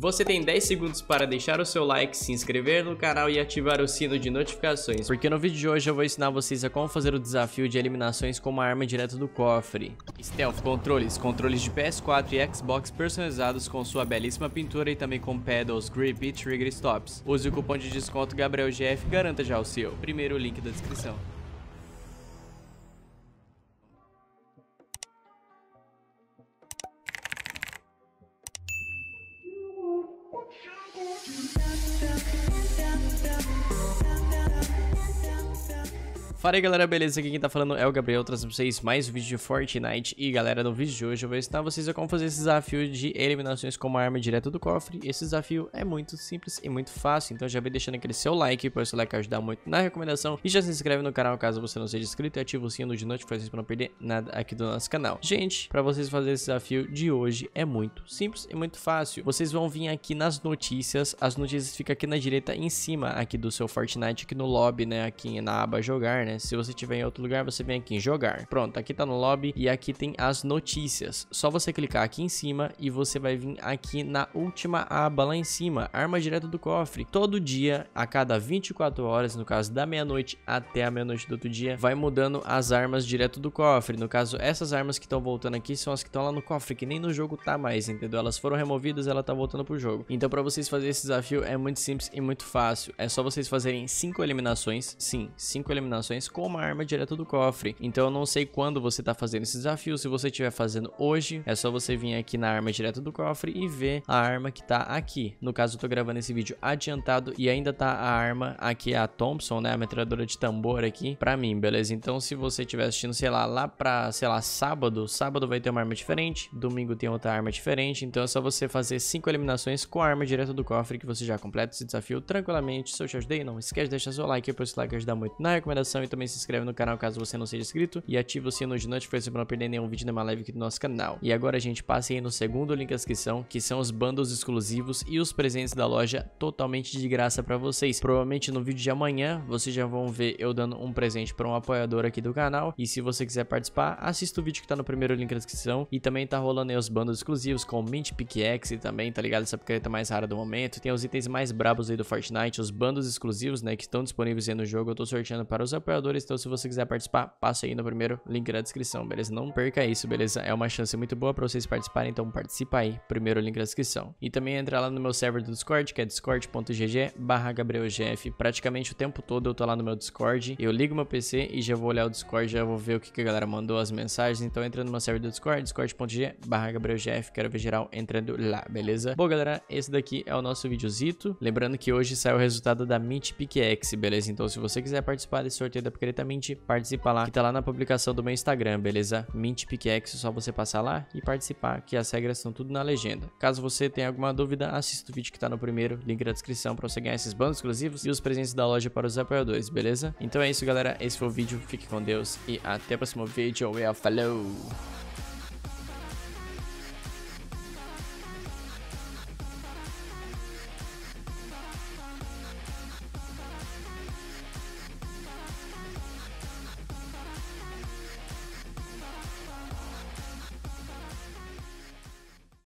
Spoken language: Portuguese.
Você tem 10 segundos para deixar o seu like, se inscrever no canal e ativar o sino de notificações, porque no vídeo de hoje eu vou ensinar vocês a como fazer o desafio de eliminações com uma arma direto do cofre. Stealth Controles, controles de PS4 e Xbox personalizados com sua belíssima pintura e também com pedals, grip e trigger stops. Use o cupom de desconto GabrielGF e garanta já o seu. Primeiro link da descrição. down. Fala aí galera, beleza? Aqui quem tá falando é o Gabriel, trazendo pra vocês mais um vídeo de Fortnite. E galera, no vídeo de hoje eu vou ensinar vocês a como fazer esse desafio de eliminações com uma arma direto do cofre. Esse desafio é muito simples e muito fácil, então já vem deixando aquele seu like, pois o like ajuda muito na recomendação. E já se inscreve no canal caso você não seja inscrito e ativa o sino de notificações pra não perder nada aqui do nosso canal. Gente, pra vocês fazerem esse desafio de hoje é muito simples e muito fácil. Vocês vão vir aqui nas notícias, as notícias ficam aqui na direita em cima aqui do seu Fortnite, aqui no lobby, né, aqui na aba jogar, né se você estiver em outro lugar, você vem aqui em jogar. Pronto, aqui tá no lobby e aqui tem as notícias. Só você clicar aqui em cima e você vai vir aqui na última aba lá em cima, arma direto do cofre. Todo dia, a cada 24 horas, no caso da meia-noite até a meia-noite do outro dia, vai mudando as armas direto do cofre. No caso, essas armas que estão voltando aqui são as que estão lá no cofre, que nem no jogo tá mais, entendeu? Elas foram removidas, ela tá voltando pro jogo. Então, para vocês fazerem esse desafio é muito simples e muito fácil. É só vocês fazerem 5 eliminações, sim, 5 eliminações com uma arma direto do cofre. Então eu não sei quando você tá fazendo esse desafio, se você estiver fazendo hoje, é só você vir aqui na arma direto do cofre e ver a arma que tá aqui. No caso eu tô gravando esse vídeo adiantado e ainda tá a arma aqui, a Thompson, né, a metralhadora de tambor aqui, pra mim, beleza? Então se você estiver assistindo, sei lá, lá pra, sei lá, sábado, sábado vai ter uma arma diferente, domingo tem outra arma diferente, então é só você fazer 5 eliminações com a arma direto do cofre que você já completa esse desafio tranquilamente. Se eu te ajudei, não esquece de deixar seu like, pois esse like ajuda muito na recomendação e também se inscreve no canal caso você não seja inscrito e ative o sino de notificação para não perder nenhum vídeo nenhuma live aqui do nosso canal. E agora, gente, passe aí no segundo link da descrição, que são os bundles exclusivos e os presentes da loja totalmente de graça para vocês. Provavelmente no vídeo de amanhã, vocês já vão ver eu dando um presente para um apoiador aqui do canal. E se você quiser participar, assista o vídeo que tá no primeiro link da descrição. E também tá rolando aí os bundles exclusivos com Mint Pickaxe também, tá ligado? Essa picareta mais rara do momento. Tem os itens mais brabos aí do Fortnite, os bundles exclusivos, né, que estão disponíveis aí no jogo. Eu tô sorteando para os apoiadores, então se você quiser participar, passa aí no primeiro link da descrição, beleza? Não perca isso, beleza? É uma chance muito boa pra vocês participarem, então participa aí, primeiro link da descrição. E também entra lá no meu server do Discord, que é discord.gg barra GabrielGF. Praticamente o tempo todo eu tô lá no meu Discord, eu ligo meu PC e já vou olhar o Discord, já vou ver o que, que a galera mandou, as mensagens, então entra no meu server do Discord, discord.gg barra GabrielGF, quero ver geral entrando lá, beleza? Bom, galera, esse daqui é o nosso videozito. Lembrando que hoje sai o resultado da Mint PicX, beleza? Então se você quiser participar desse sorteio da picareta Mint, participa lá, que tá lá na publicação do meu Instagram, beleza? Mint Pickaxe, é só você passar lá e participar, que as regras estão tudo na legenda. Caso você tenha alguma dúvida, assista o vídeo que tá no primeiro, link na descrição pra você ganhar esses bônus exclusivos e os presentes da loja para os apoiadores, beleza? Então é isso, galera, esse foi o vídeo, fique com Deus e até o próximo vídeo, eu falou!